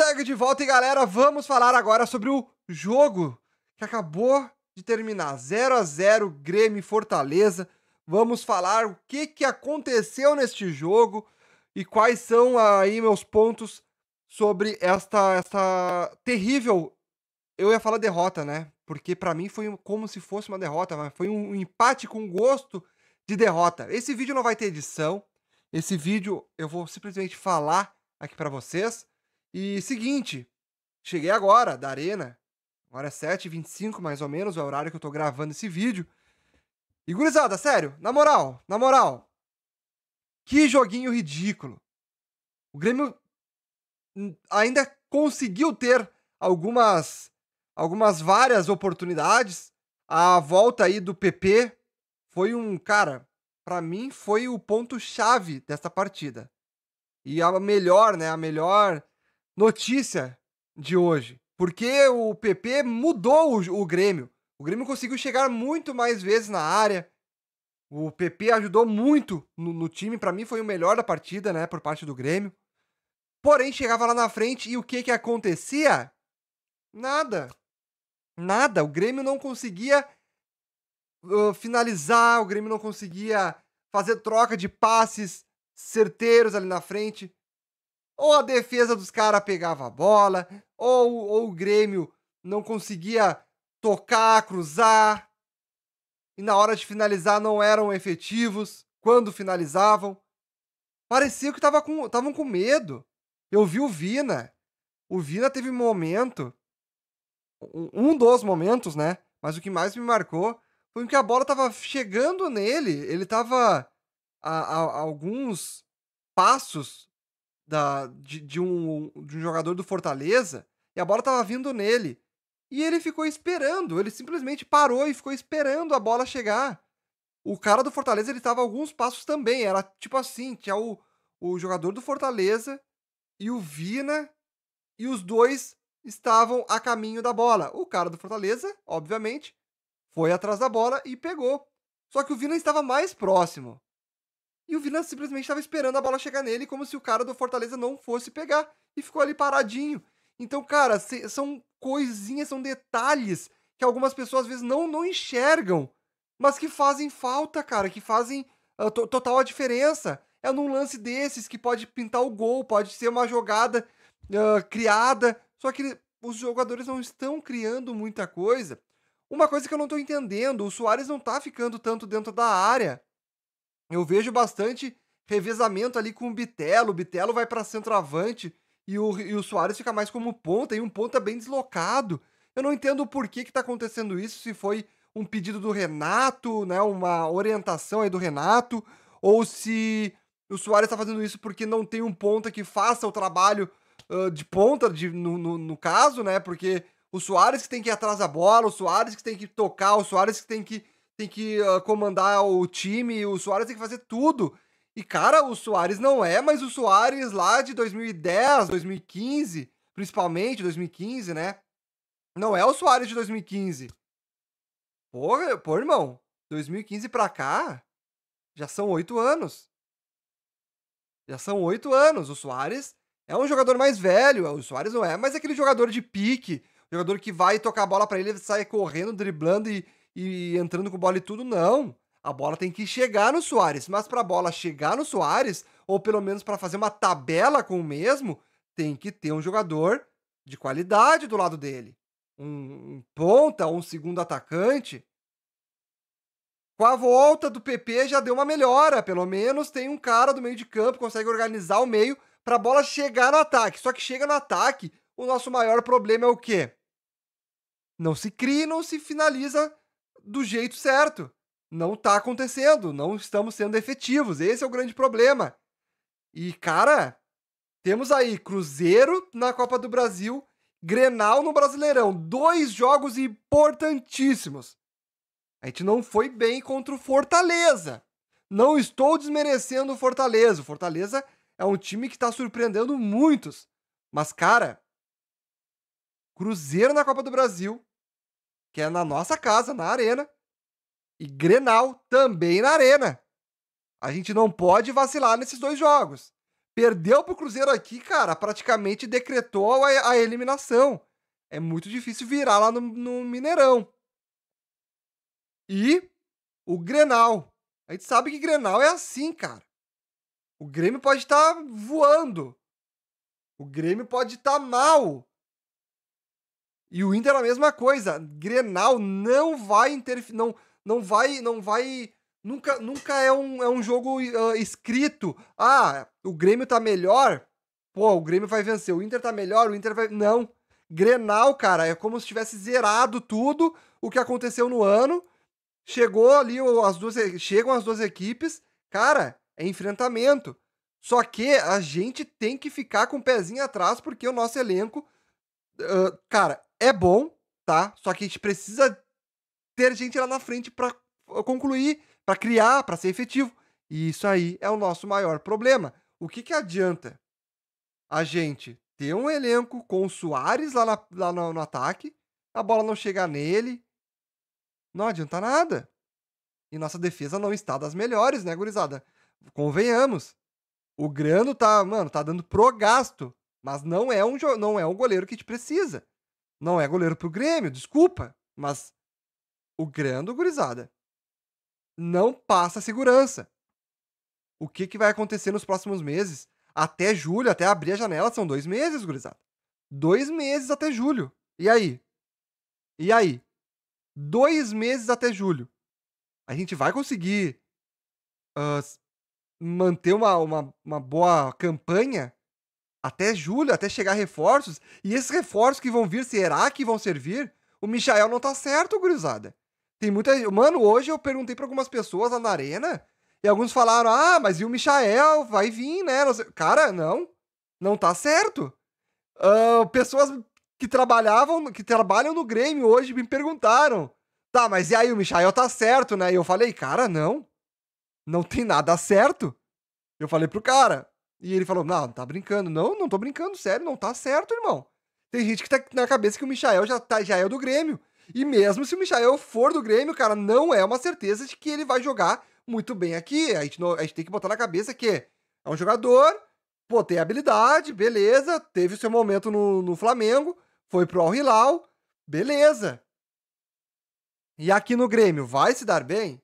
Tag de volta e galera, vamos falar agora sobre o jogo que acabou de terminar 0 a 0 Grêmio Fortaleza. Vamos falar o que, que aconteceu neste jogo e quais são aí meus pontos sobre esta, esta terrível. Eu ia falar derrota, né? Porque para mim foi como se fosse uma derrota, mas foi um empate com gosto de derrota. Esse vídeo não vai ter edição. Esse vídeo eu vou simplesmente falar aqui para vocês. E seguinte, cheguei agora da Arena. Agora é 7h25 mais ou menos, é o horário que eu tô gravando esse vídeo. E gurizada, sério, na moral, na moral. Que joguinho ridículo. O Grêmio ainda conseguiu ter algumas algumas várias oportunidades. A volta aí do PP foi um, cara, para mim foi o ponto chave dessa partida. E a melhor, né, a melhor notícia de hoje. Porque o PP mudou o, o Grêmio. O Grêmio conseguiu chegar muito mais vezes na área. O PP ajudou muito no, no time. Para mim foi o melhor da partida, né? Por parte do Grêmio. Porém, chegava lá na frente e o que que acontecia? Nada. Nada. O Grêmio não conseguia uh, finalizar, o Grêmio não conseguia fazer troca de passes certeiros ali na frente ou a defesa dos caras pegava a bola, ou, ou o Grêmio não conseguia tocar, cruzar, e na hora de finalizar não eram efetivos quando finalizavam. Parecia que estavam com, com medo. Eu vi o Vina. O Vina teve um momento, um dos momentos, né? Mas o que mais me marcou foi que a bola estava chegando nele. Ele estava a, a, a alguns passos da, de, de, um, de um jogador do Fortaleza e a bola tava vindo nele. E ele ficou esperando, ele simplesmente parou e ficou esperando a bola chegar. O cara do Fortaleza, ele tava alguns passos também, era tipo assim, tinha o, o jogador do Fortaleza e o Vina, e os dois estavam a caminho da bola. O cara do Fortaleza, obviamente, foi atrás da bola e pegou. Só que o Vina estava mais próximo. E o Vina simplesmente estava esperando a bola chegar nele, como se o cara do Fortaleza não fosse pegar. E ficou ali paradinho. Então, cara, são coisinhas, são detalhes que algumas pessoas às vezes não, não enxergam, mas que fazem falta, cara, que fazem uh, total a diferença. É num lance desses que pode pintar o gol, pode ser uma jogada uh, criada, só que os jogadores não estão criando muita coisa. Uma coisa que eu não estou entendendo, o Soares não está ficando tanto dentro da área eu vejo bastante revezamento ali com o Bitelo. O Bitelo vai para centroavante e o, e o Soares fica mais como ponta, e um ponta bem deslocado. Eu não entendo por que está acontecendo isso, se foi um pedido do Renato, né, uma orientação aí do Renato, ou se o Soares está fazendo isso porque não tem um ponta que faça o trabalho uh, de ponta, de, no, no, no, caso, né, porque o Soares que tem que ir atrás da bola, o Soares que tem que tocar, o Soares que tem que tem que uh, comandar o time, o Soares tem que fazer tudo. E, cara, o Soares não é, mas o Soares lá de 2010, 2015, principalmente 2015, né? Não é o Soares de 2015. Porra, pô, irmão, 2015 pra cá, já são oito anos. Já são oito anos. O Soares é um jogador mais velho. O Soares não é mais aquele jogador de pique, jogador que vai tocar a bola para ele, sai correndo, driblando e, e entrando com bola e tudo, não. A bola tem que chegar no Soares, mas para a bola chegar no Soares, ou pelo menos para fazer uma tabela com o mesmo, tem que ter um jogador de qualidade do lado dele. Um, um ponta, um segundo atacante. Com a volta do PP já deu uma melhora, pelo menos tem um cara do meio de campo, consegue organizar o meio para a bola chegar no ataque. Só que chega no ataque, o nosso maior problema é o quê? Não se cria, não se finaliza do jeito certo. Não tá acontecendo, não estamos sendo efetivos. Esse é o grande problema. E, cara, temos aí Cruzeiro na Copa do Brasil, Grenal no Brasileirão. Dois jogos importantíssimos. A gente não foi bem contra o Fortaleza. Não estou desmerecendo o Fortaleza. O Fortaleza é um time que está surpreendendo muitos. Mas, cara, Cruzeiro na Copa do Brasil, que é na nossa casa, na Arena, e Grenal também na Arena. A gente não pode vacilar nesses dois jogos. Perdeu pro Cruzeiro aqui, cara, praticamente decretou a, a eliminação. É muito difícil virar lá no, no Mineirão. E o Grenal. A gente sabe que Grenal é assim, cara. O Grêmio pode estar tá voando. O Grêmio pode estar tá mal. E o Inter é a mesma coisa. Grenal não vai interferir, não, não vai, não vai, nunca, nunca é um, é um jogo uh, escrito. Ah, o Grêmio tá melhor. Pô, o Grêmio vai vencer. O Inter tá melhor, o Inter vai, não. Grenal, cara, é como se tivesse zerado tudo o que aconteceu no ano. Chegou ali as duas, chegam as duas equipes, cara, é enfrentamento. Só que a gente tem que ficar com o pezinho atrás porque o nosso elenco, uh, cara, é bom, tá? Só que a gente precisa ter gente lá na frente para concluir, para criar, para ser efetivo. E isso aí é o nosso maior problema. O que, que adianta a gente ter um elenco com o Soares lá, na, lá no, no ataque, a bola não chegar nele, não adianta nada. E nossa defesa não está das melhores, né, gurizada? Convenhamos. O Grano tá, mano, tá dando pro gasto, mas não é um não é um goleiro que te precisa. Não é goleiro pro Grêmio, desculpa. Mas o Grando, gurizada, não passa segurança. O que, que vai acontecer nos próximos meses? Até julho, até abrir a janela, são dois meses, gurizada. Dois meses até julho. E aí? E aí? Dois meses até julho. A gente vai conseguir uh, manter uma, uma, uma boa campanha até julho, até chegar reforços. E esses reforços que vão vir, será que vão servir? O Michael não tá certo, gurizada. Tem muita. Mano, hoje eu perguntei pra algumas pessoas lá na arena. E alguns falaram: ah, mas e o Michael? Vai vir, né? Cara, não. Não tá certo. Uh, pessoas que trabalhavam, que trabalham no Grêmio hoje me perguntaram: tá, mas e aí, o Michael tá certo, né? E eu falei: cara, não. Não tem nada certo. Eu falei pro cara, e ele falou: Não, tá brincando. Não, não tô brincando, sério, não tá certo, irmão. Tem gente que tá na cabeça que o Michael já, tá, já é do Grêmio. E mesmo se o Michael for do Grêmio, cara, não é uma certeza de que ele vai jogar muito bem aqui. A gente, não, a gente tem que botar na cabeça que é um jogador, pô, tem habilidade, beleza, teve o seu momento no, no Flamengo, foi pro Al Hilal, beleza. E aqui no Grêmio, vai se dar bem?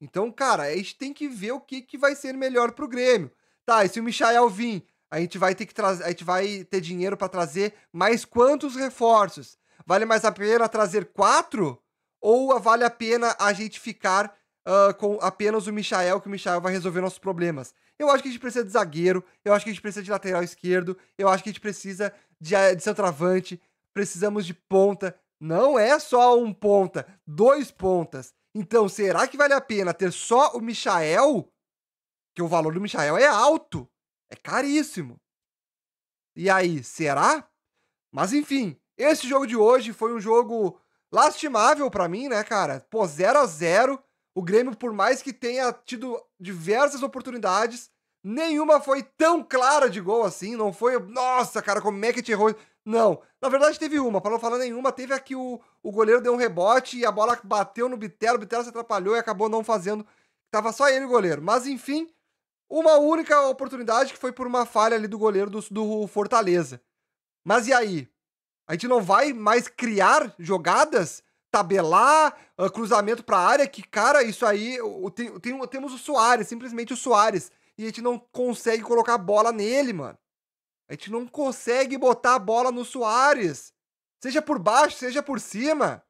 Então, cara, a gente tem que ver o que, que vai ser melhor pro Grêmio. Tá, e se o Michael vir, a gente vai ter que trazer, a gente vai ter dinheiro para trazer mais quantos reforços? Vale mais a pena trazer quatro? Ou vale a pena a gente ficar uh, com apenas o Michael, que o Michael vai resolver nossos problemas? Eu acho que a gente precisa de zagueiro, eu acho que a gente precisa de lateral esquerdo, eu acho que a gente precisa de, de centroavante, precisamos de ponta. Não é só um ponta, dois pontas. Então, será que vale a pena ter só o Michael que o valor do Michael é alto, é caríssimo. E aí, será? Mas enfim, esse jogo de hoje foi um jogo lastimável para mim, né, cara? Pô, 0 a 0 O Grêmio, por mais que tenha tido diversas oportunidades, nenhuma foi tão clara de gol assim. Não foi, nossa, cara, como é que te errou? Não. Na verdade, teve uma, para não falar nenhuma. Teve aqui o, o goleiro deu um rebote e a bola bateu no Bitelo. O Bitelo se atrapalhou e acabou não fazendo. Tava só ele o goleiro. Mas enfim, uma única oportunidade que foi por uma falha ali do goleiro do, do Fortaleza. Mas e aí? A gente não vai mais criar jogadas, tabelar, uh, cruzamento para a área, que, cara, isso aí. Tem, tem, temos o Soares, simplesmente o Soares. E a gente não consegue colocar a bola nele, mano. A gente não consegue botar a bola no Soares. Seja por baixo, seja por cima.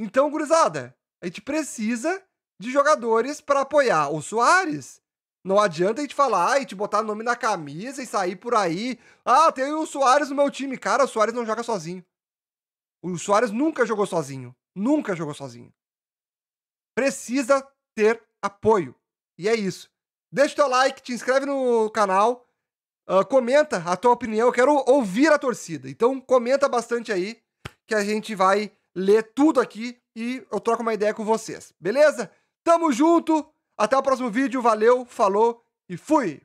Então, gurizada, a gente precisa de jogadores para apoiar o Soares. Não adianta a gente falar, a gente botar nome na camisa e sair por aí. Ah, tem o Soares no meu time. Cara, o Soares não joga sozinho. O Soares nunca jogou sozinho. Nunca jogou sozinho. Precisa ter apoio. E é isso. Deixa o teu like, te inscreve no canal, uh, comenta a tua opinião. Eu quero ouvir a torcida. Então comenta bastante aí, que a gente vai ler tudo aqui e eu troco uma ideia com vocês. Beleza? Tamo junto! Até o próximo vídeo, valeu, falou e fui!